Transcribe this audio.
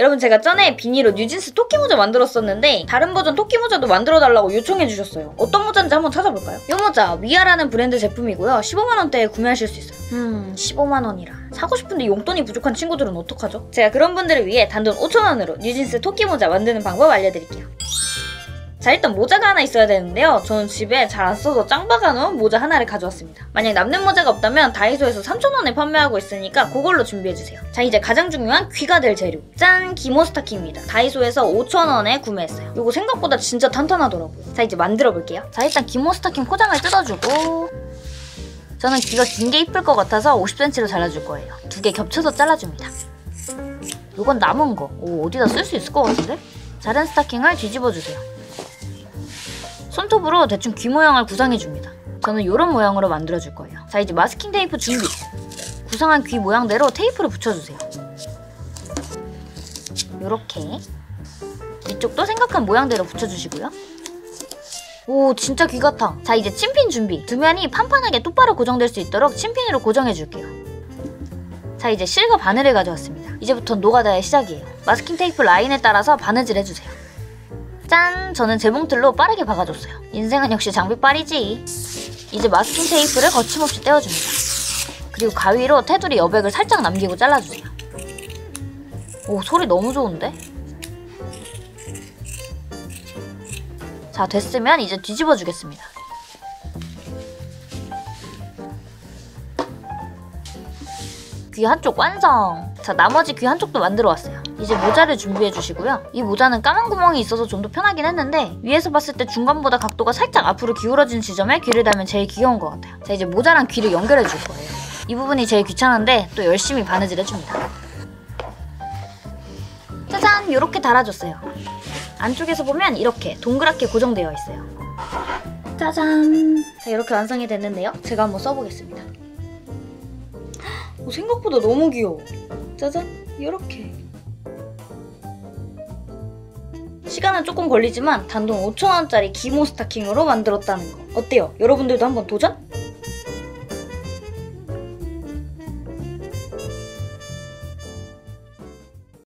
여러분 제가 전에 beanie로 뉴진스 토끼 모자 만들었었는데 다른 버전 토끼 모자도 만들어달라고 요청해주셨어요. 어떤 모자인지 한번 찾아볼까요? 이 모자 위아라는 브랜드 제품이고요. 15만원대에 구매하실 수 있어요. 음 15만원이라 사고 싶은데 용돈이 부족한 친구들은 어떡하죠? 제가 그런 분들을 위해 단돈 5천원으로 뉴진스 토끼 모자 만드는 방법 알려드릴게요. 자 일단 모자가 하나 있어야 되는데요. 저는 집에 잘 안 써서 짱 박아놓은 모자 하나를 가져왔습니다. 만약 남는 모자가 없다면 다이소에서 3,000원에 판매하고 있으니까 그걸로 준비해주세요. 자 이제 가장 중요한 귀가 될 재료. 짠! 기모 스타킹입니다. 다이소에서 5,000원에 구매했어요. 이거 생각보다 진짜 탄탄하더라고요. 자 이제 만들어 볼게요. 자 일단 기모 스타킹 포장을 뜯어주고 저는 귀가 긴 게 이쁠 것 같아서 50cm로 잘라줄 거예요. 두 개 겹쳐서 잘라줍니다. 이건 남은 거. 오 어디다 쓸 수 있을 것 같은데? 자른 스타킹을 뒤집어주세요. 손톱으로 대충 귀 모양을 구상해줍니다. 저는 이런 모양으로 만들어줄 거예요. 자 이제 마스킹 테이프 준비. 구상한 귀 모양대로 테이프를 붙여주세요. 요렇게 이쪽도 생각한 모양대로 붙여주시고요. 오 진짜 귀 같아. 자 이제 침핀 준비. 두 면이 판판하게 똑바로 고정될 수 있도록 침핀으로 고정해줄게요. 자 이제 실과 바늘을 가져왔습니다. 이제부터 노가다의 시작이에요. 마스킹 테이프 라인에 따라서 바느질 해주세요. 짠! 저는 재봉틀로 빠르게 박아줬어요. 인생은 역시 장비빨이지. 이제 마스킹 테이프를 거침없이 떼어줍니다. 그리고 가위로 테두리 여백을 살짝 남기고 잘라주세요. 오, 소리 너무 좋은데? 자, 됐으면 이제 뒤집어 주겠습니다. 귀 한쪽 완성! 자, 나머지 귀 한쪽도 만들어 왔어요. 이제 모자를 준비해 주시고요. 이 모자는 까만 구멍이 있어서 좀 더 편하긴 했는데 위에서 봤을 때 중간보다 각도가 살짝 앞으로 기울어진 지점에 귀를 달면 제일 귀여운 것 같아요. 자, 이제 모자랑 귀를 연결해 줄 거예요. 이 부분이 제일 귀찮은데 또 열심히 바느질 해줍니다. 짜잔! 이렇게 달아줬어요. 안쪽에서 보면 이렇게 동그랗게 고정되어 있어요. 짜잔! 자, 이렇게 완성이 됐는데요. 제가 한번 써보겠습니다. 어, 생각보다 너무 귀여워. 짜잔! 이렇게. 시간은 조금 걸리지만 단돈 5천원짜리 기모 스타킹으로 만들었다는 거. 어때요? 여러분들도 한번 도전?